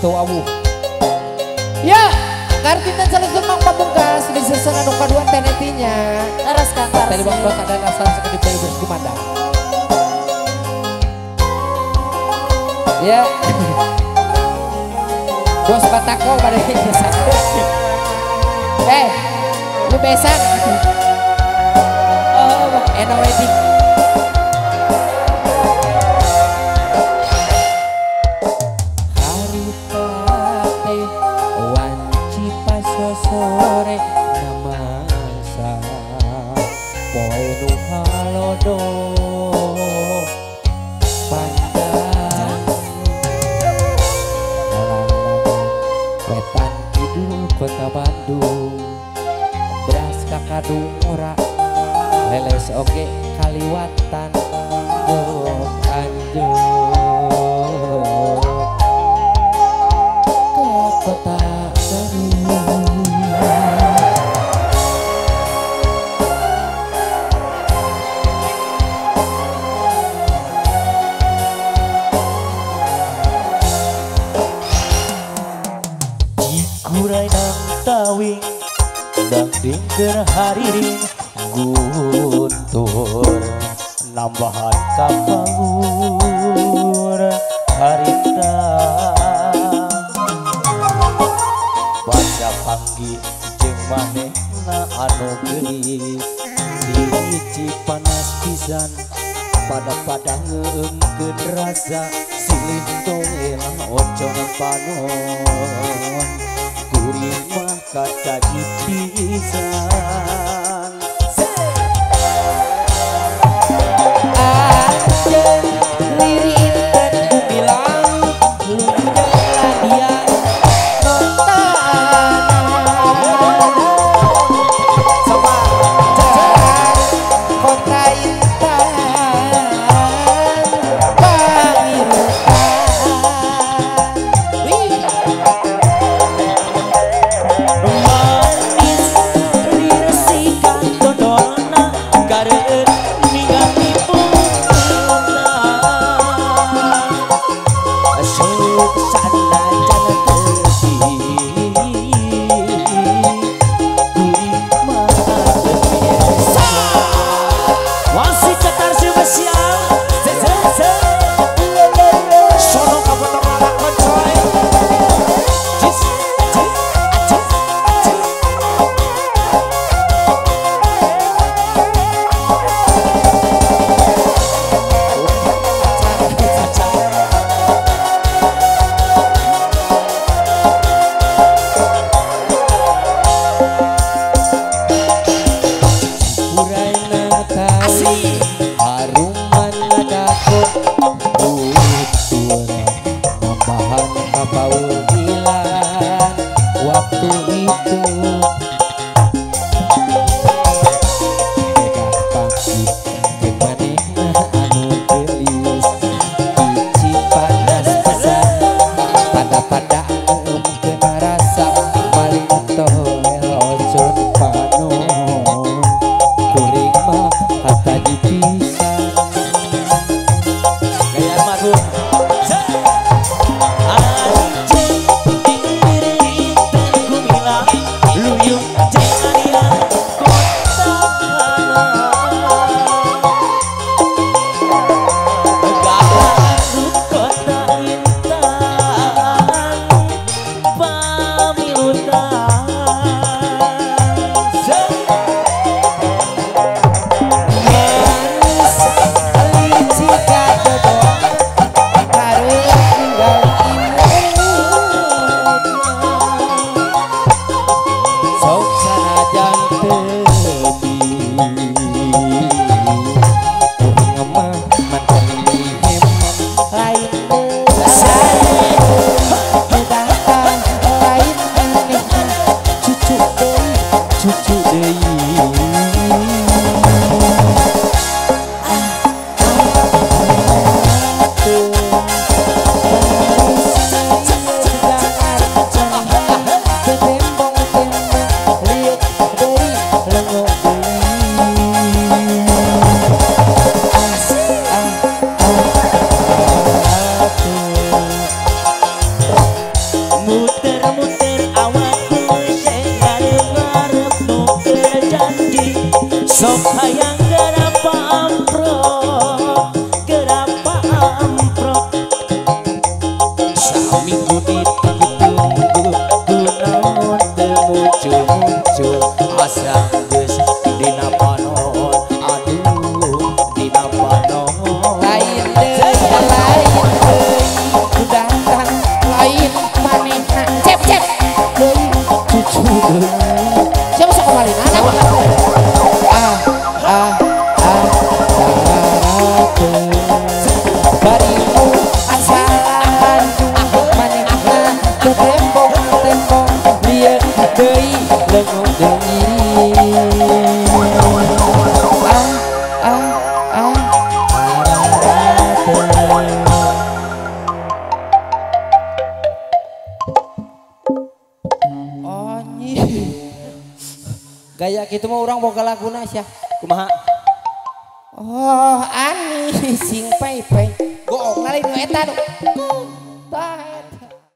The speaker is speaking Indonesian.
tuh awu. Ya, kartina calon mang pamungkas di sesengan anu kadua tenetinya. Laras Kang Tadi bang bang ada rasa sekedip dari berkumandang. Ya. Bos batako pada besan. Eh, lu besan. Wetan kidul kota Bandung. Beras kakadung ora leles oge kaliwatan Duh, anjuk tawing Dak dingker haririn Guntur Nambahan kapaur Harita. Baca panggi Jeng maneh na anu gelis. Hiji panas pisan pada pada ngeengkeun rasa. Silih toelang ocon panon kuring mah kata pisan see. So Sokaya. Gaya gitu mah orang boga laguna sih. Ah. Kumaha? Oh, ani sing pai pai. Goong nalin nu eta nu.